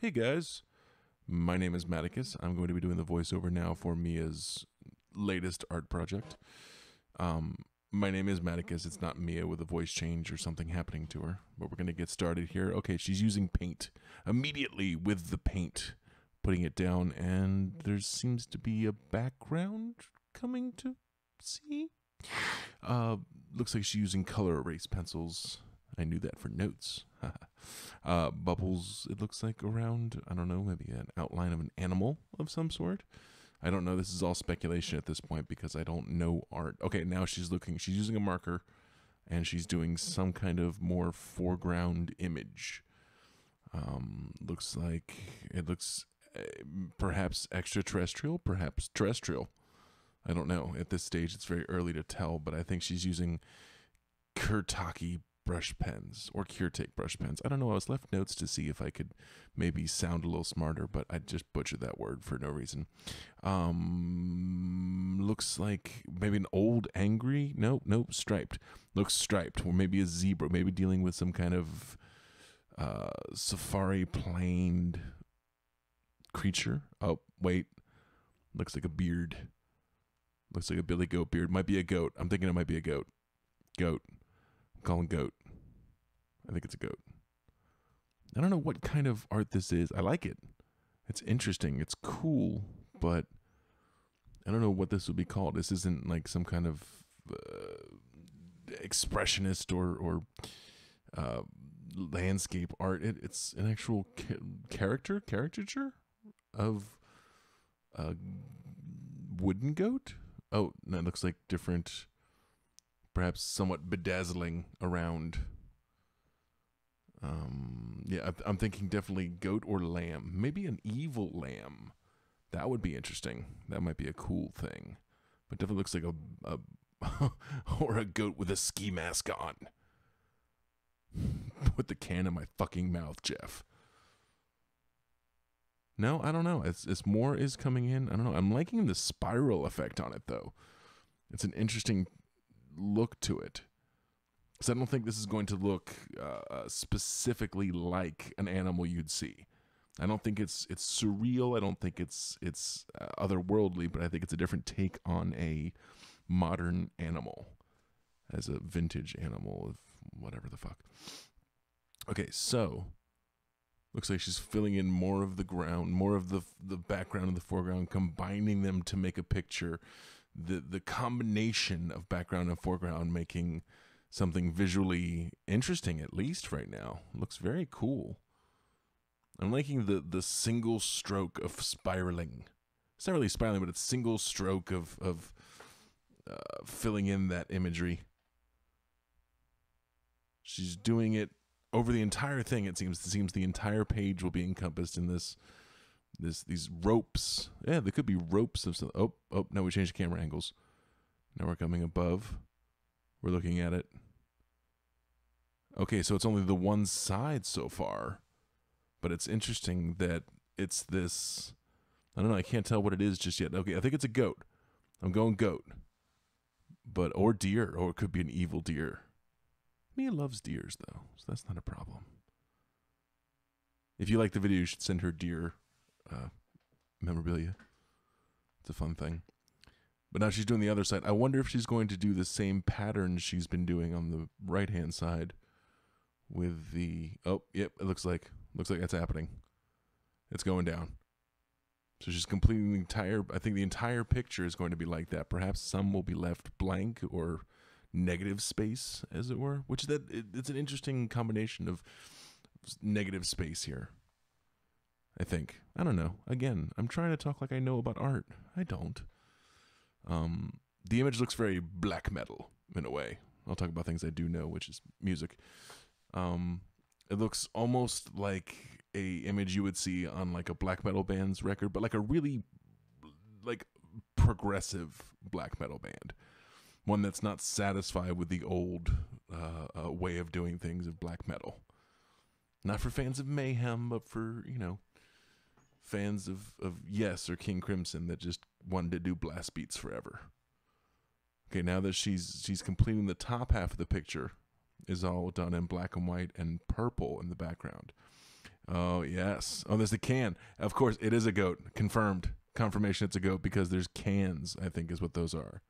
Hey guys, my name is Maticus. I'm going to be doing the voiceover now for Mia's latest art project. Um, my name is Maticus. It's not Mia with a voice change or something happening to her, but we're going to get started here. Okay, she's using paint immediately with the paint, putting it down, and there seems to be a background coming to see. Uh, looks like she's using color erase pencils. I knew that for notes. uh, bubbles, it looks like around, I don't know, maybe an outline of an animal of some sort. I don't know. This is all speculation at this point because I don't know art. Okay, now she's looking, she's using a marker and she's doing some kind of more foreground image. Um, looks like it looks uh, perhaps extraterrestrial, perhaps terrestrial. I don't know. At this stage, it's very early to tell, but I think she's using Kurtaki brush pens or Kurtake brush pens. I don't know. I was left notes to see if I could maybe sound a little smarter, but I just butchered that word for no reason. Um, looks like maybe an old angry. Nope, nope, striped. Looks striped, or maybe a zebra. Maybe dealing with some kind of uh, safari planed creature. Oh, wait. Looks like a beard. Looks like a billy goat beard. Might be a goat. I'm thinking it might be a goat. Goat. I'm calling goat. I think it's a goat. I don't know what kind of art this is. I like it. It's interesting. It's cool, but I don't know what this would be called. This isn't like some kind of uh, expressionist or or uh, landscape art. It, it's an actual ca- character caricature of a wooden goat. Oh, that looks like different, perhaps somewhat bedazzling around. Um, yeah, I- I'm thinking definitely goat or lamb. Maybe an evil lamb. That would be interesting. That might be a cool thing. But definitely looks like a, a or a goat with a ski mask on. Put the can in my fucking mouth, Jeff. No, I don't know. It's, it's more is coming in. I don't know. I'm liking the spiral effect on it though. It's an interesting look to it. Because I don't think this is going to look uh, specifically like an animal you'd see. I don't think it's it's surreal. I don't think it's it's uh, otherworldly, but I think it's a different take on a modern animal as a vintage animal of whatever the fuck. Okay, so looks like she's filling in more of the ground, more of the the background and the foreground, combining them to make a picture. The the combination of background and foreground making something visually interesting at least right now. Looks very cool. I'm liking the the single stroke of spiraling. It's not really spiraling, but it's single stroke of of uh, filling in that imagery. She's doing it over the entire thing. It seems. It seems the entire page will be encompassed in this this these ropes. Yeah, there could be ropes of some. Oh, oh, no, we changed the camera angles. Now we're coming above. We're looking at it. Okay, so it's only the one side so far but it's interesting that it's this I don't know, I can't tell what it is just yet. Okay, I think it's a goat. I'm going goat. But or deer, or it could be an evil deer. Mia loves deers though, so that's not a problem. If you like the video, you should send her deer uh, memorabilia. It's a fun thing. But now she's doing the other side. I wonder if she's going to do the same pattern she's been doing on the right hand side with the oh yep it looks like looks like that's happening. It's going down. So she's completing the entire i think the entire picture is going to be like that. Perhaps some will be left blank or negative space as it were which that it, it's an interesting combination of negative space here i think. I don't know. Again i'm trying to talk like i know about art. I don't um the image looks very black metal in a way. I'll talk about things i do know which is music. Um, it looks almost like a image you would see on like a black metal band's record, but like a really like progressive black metal band, one that's not satisfied with the old uh, uh, way of doing things of black metal. Not for fans of Mayhem, but for you know fans of of Yes or King Crimson that just wanted to do blast beats forever. Okay, now that she's she's completing the top half of the picture, is all done in black and white and purple in the background. Oh yes. Oh, there's the can. Of course, it is a goat. Confirmed. Confirmation it's a goat because there's cans. I think is what those are.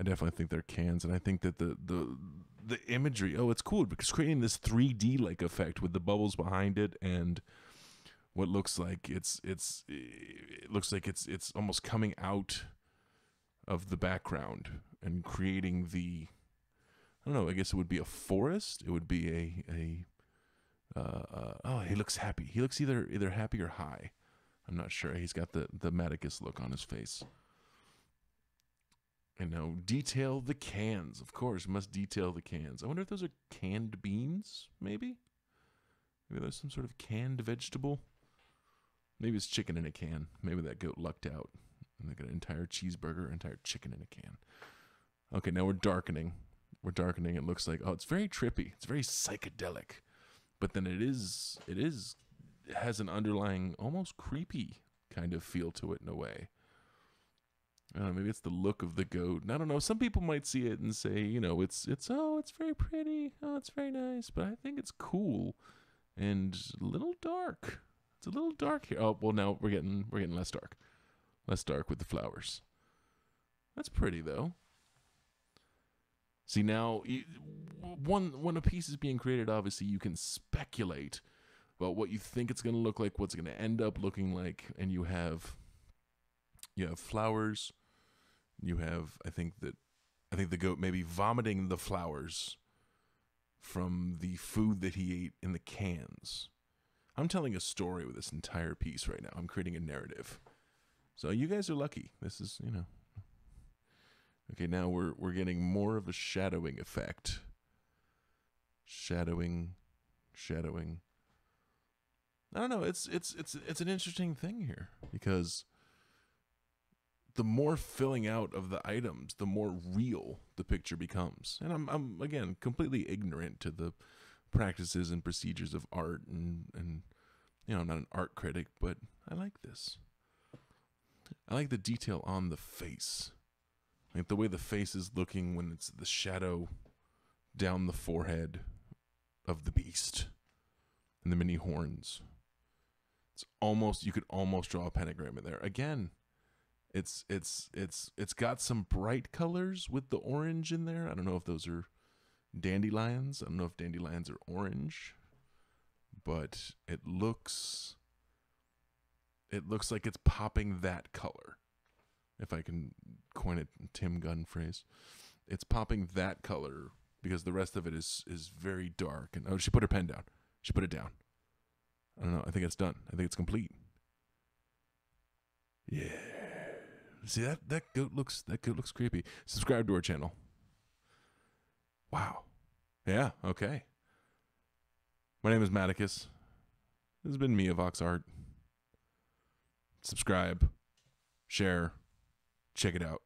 I definitely think they're cans, and I think that the the the imagery. Oh, it's cool because creating this 3D like effect with the bubbles behind it and what looks like it's it's it looks like it's it's almost coming out of the background and creating the I don't know. I guess it would be a forest. It would be a a uh, uh, oh, he looks happy. He looks either either happy or high. I'm not sure. He's got the the Maticus look on his face. You know, detail the cans. Of course, must detail the cans. I wonder if those are canned beans. Maybe. Maybe there's some sort of canned vegetable. Maybe it's chicken in a can. Maybe that goat lucked out. And they got an entire cheeseburger, entire chicken in a can. Okay, now we're darkening. We're darkening. It looks like oh, it's very trippy. It's very psychedelic but then it is it is it has an underlying almost creepy kind of feel to it in a way. Know, maybe it's the look of the goat. I don't know. Some people might see it and say, you know, it's it's oh, it's very pretty. Oh, it's very nice. But I think it's cool and a little dark. It's a little dark here. Oh, well now we're getting we're getting less dark. Less dark with the flowers. That's pretty though. See now, one when a piece is being created, obviously you can speculate about what you think it's going to look like, what's going to end up looking like, and you have you have flowers. You have, I think that, I think the goat maybe vomiting the flowers from the food that he ate in the cans. I'm telling a story with this entire piece right now. I'm creating a narrative. So you guys are lucky. This is, you know, Okay, now we're we're getting more of a shadowing effect. Shadowing, shadowing. I don't know. It's it's it's it's an interesting thing here because the more filling out of the items, the more real the picture becomes. And I'm I'm again completely ignorant to the practices and procedures of art and and you know, I'm not an art critic, but I like this. I like the detail on the face. Like the way the face is looking when it's the shadow down the forehead of the beast and the many horns. It's almost you could almost draw a pentagram in there. Again, it's it's it's it's got some bright colors with the orange in there. I don't know if those are dandelions. I don't know if dandelions are orange, but it looks it looks like it's popping that color if I can coin it Tim Gunn phrase. It's popping that color because the rest of it is is very dark. And oh, she put her pen down. She put it down. I don't know. I think it's done. I think it's complete. Yeah. See that that goat looks that goat looks creepy. Subscribe to our channel. Wow. Yeah. Okay. My name is Maticus. This has been Mia Vox Art. Subscribe, share, check it out.